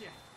shit.